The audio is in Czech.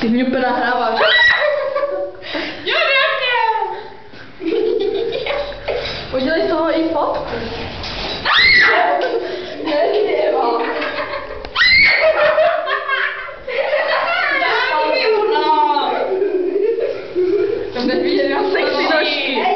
Ty mě úplně nahráváš. Udělej z toho i fotku. Tam jsi jak sexy nožky.